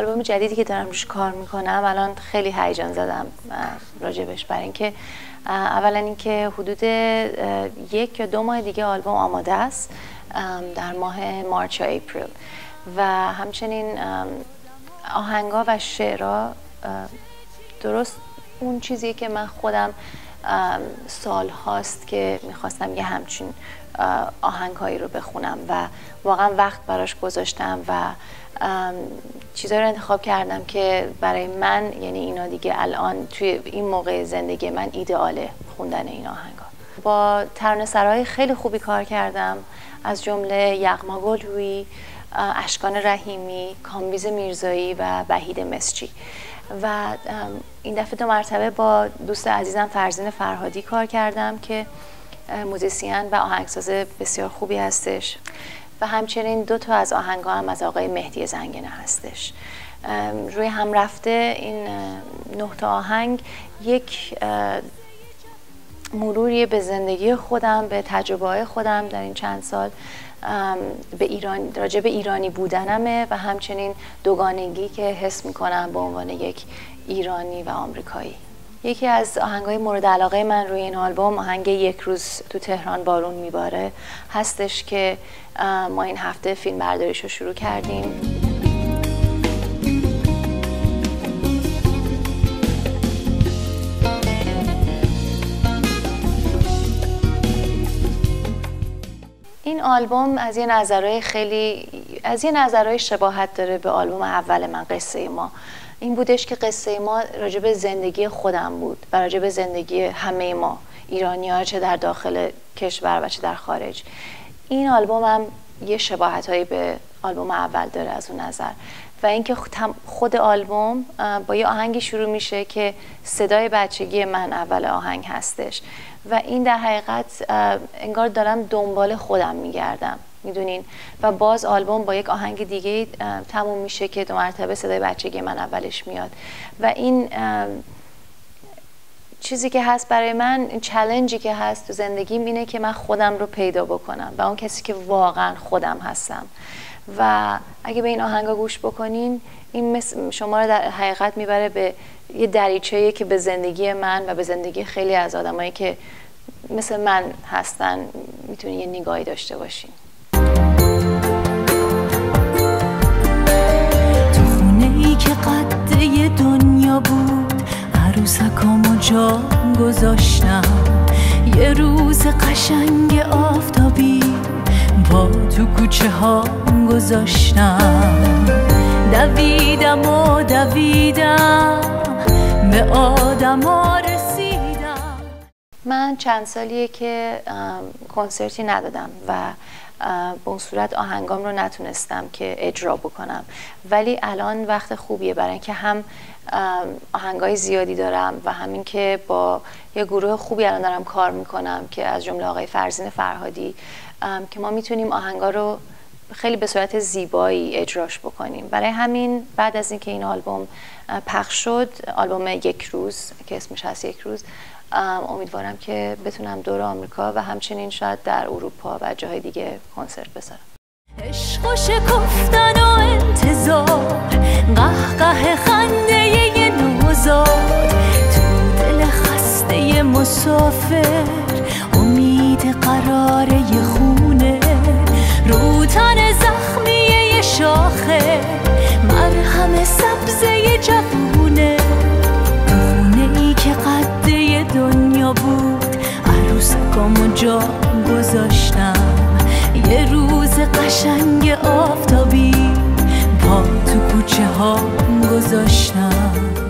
آلبوم جدیدی که دارم روش کار می‌کنم الان خیلی هیجان زدم راجبش برای اینکه اولا اینکه حدود یک یا دو ماه دیگه آلبوم آماده است در ماه مارچ یا اپریل. و همچنین آهنگا و شعرها درست اون چیزی که من خودم سال هاست که می‌خواستم یه همچین آهنگهایی رو بخونم و واقعا وقت براش گذاشتم و چیزایی رو انتخاب کردم که برای من یعنی اینا دیگه الان توی این موقع زندگی من ایدئاله خوندن این آهنگا با ترانه سرای خیلی خوبی کار کردم از جمله یغما گلوی اشکان رحیمی کامبیز میرزایی و بهید مسچی. و این دفعه دو مرتبه با دوست عزیزم فرزین فرهادی کار کردم که موزیسین و آهنگساز بسیار خوبی هستش. و همچنین دو تا از آهنگ هم از آقای مهدی زنگنه هستش. روی هم رفته این نه تا آهنگ. یک مروری به زندگی خودم به تجربه خودم در این چند سال به ایران راجع به ایرانی بودنمه و همچنین دوگانگی که حس می‌کنم به عنوان یک ایرانی و آمریکایی. یکی از آهنگای مورد علاقه من روی این آلبوم آهنگ یک روز تو تهران بارون میباره. هستش که ما این هفته فیلم برداریش رو شروع کردیم. این آلبوم از یه نظرهای خیلی از یه نظرهای شباهت داره به آلبوم اول من قصه ما. این بودش که قصه ما راجع به زندگی خودم بود و راجع به زندگی همه ما ایرانی ها چه در داخل کشور و چه در خارج. این آلبوم هم یه شباهت هایی به آلبوم اول داره از اون نظر. و اینکه خود آلبوم با یه آهنگی شروع میشه که صدای بچگی من اول آهنگ هستش. و این در حقیقت انگار دارم دنبال خودم میگردم. می‌دونین. و باز آلبوم با یک آهنگ دیگه تموم میشه که دو مرتبه صدای بچگی من اولش میاد. و این چیزی که هست برای من چلنجی که هست تو زندگیم اینه که من خودم رو پیدا بکنم و اون کسی که واقعا خودم هستم. و اگه به این آهنگا گوش بکنین این شما رو در حقیقت می‌بره به یه دریچه که به زندگی من و به زندگی خیلی از آدمایی که مثل من هستن می‌تونین یه نگاهی داشته باشین. گذاشتم. یه روز قشنگ آفتابی با تو کوچه ها گذاشتم. دویدم و دویدم به آدم ها رسیدم. من چند سالیه که کنسرتی ندادم و به اون صورت آهنگام رو نتونستم که اجرا بکنم. ولی الان وقت خوبیه برای اینکه هم آهنگای زیادی دارم و همین که با یه گروه خوبی الان دارم کار می‌کنم که از جمله آقای فرزین فرهادی که ما می‌تونیم آهنگا رو خیلی به صورت زیبایی اجراش بکنیم. برای همین بعد از اینکه این آلبوم پخش شد آلبوم یک روز که اسمش هست یک روز امیدوارم که بتونم دور آمریکا و همچنین شاید در اروپا و جاهای دیگه کنسرت بذارم. عشق و شکفتن و انتظار قهقه خنده یه نوزاد تو دل خسته مسافر امید قرار عروسکامو جا گذاشتم. یه روز قشنگ آفتابی پا تو کوچه ها گذاشتم.